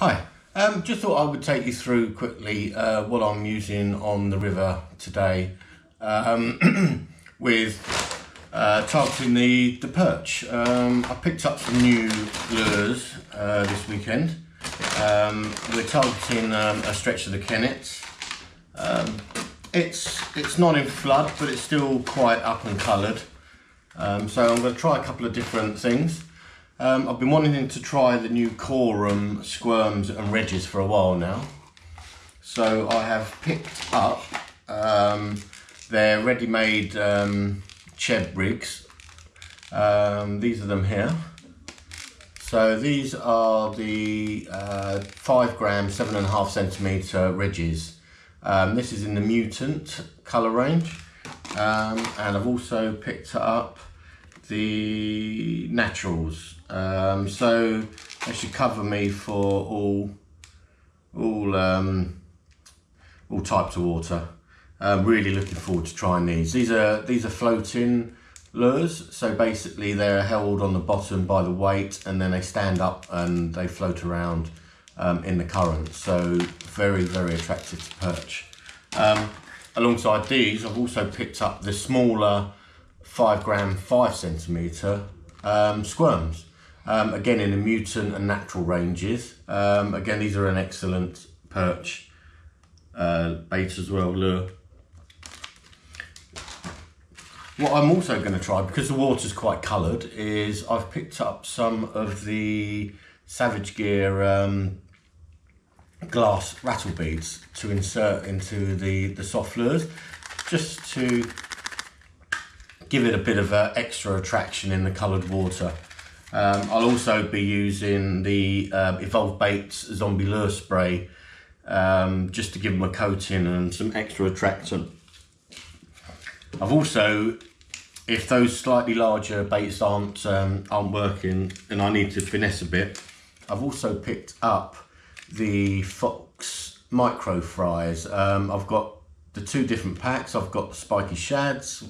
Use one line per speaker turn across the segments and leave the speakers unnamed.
Hi, um, just thought I would take you through quickly uh, what I'm using on the river today um, with uh, targeting the, the perch. Um, I picked up some new lures uh, this weekend. Um, we're targeting um, a stretch of the Kennet. Um, it's, it's not in flood, but it's still quite up and coloured. So I'm going to try a couple of different things. Um, I've been wanting to try the new Korum Squirmz and Reggiez for a while now. So I have picked up um, their ready-made um, Cheb rigs. Um, these are them here. So these are the uh, five gram, seven and a half centimeter Reggiez. Um, this is in the mutant color range. Um, and I've also picked up the naturals. Um, so they should cover me for all all um, all types of water. Uh, really looking forward to trying these. These are these are floating lures. So basically they're held on the bottom by the weight and then they stand up and they float around um, in the current. So very, very attractive to perch. Um, alongside these, I've also picked up the smaller five gram, five centimeter um, Squirmz. Um, again, in the mutant and natural ranges. Um, again, these are an excellent perch uh, bait as well, lure. What I'm also going to try, because the water's quite coloured, is I've picked up some of the Savage Gear um, glass rattle beads to insert into the, the soft lures, just to give it a bit of extra attraction in the coloured water. Um, I'll also be using the uh, Evolved Baits Zombie Lure Spray um, just to give them a coating and some extra attraction. I've also, if those slightly larger baits aren't, um, aren't working and I need to finesse a bit, I've also picked up the Fox Micro Fries. Um, I've got the two different packs. I've got the Spikey Shads,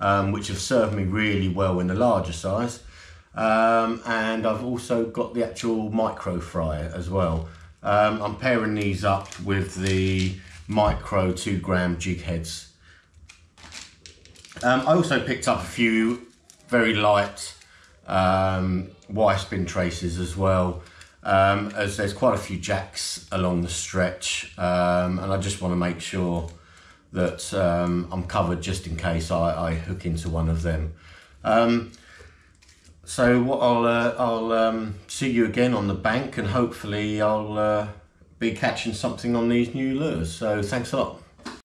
um, which have served me really well in the larger size. Um, and I've also got the actual micro fryer as well. Um, I'm pairing these up with the micro two gram jig heads. Um, I also picked up a few very light um, wire spin traces as well. Um, as there's quite a few jacks along the stretch um, and I just want to make sure that um, I'm covered just in case I, I, hook into one of them. Um, so what I'll uh, I'll um, see you again on the bank and hopefully I'll uh, be catching something on these new lures. So thanks a lot.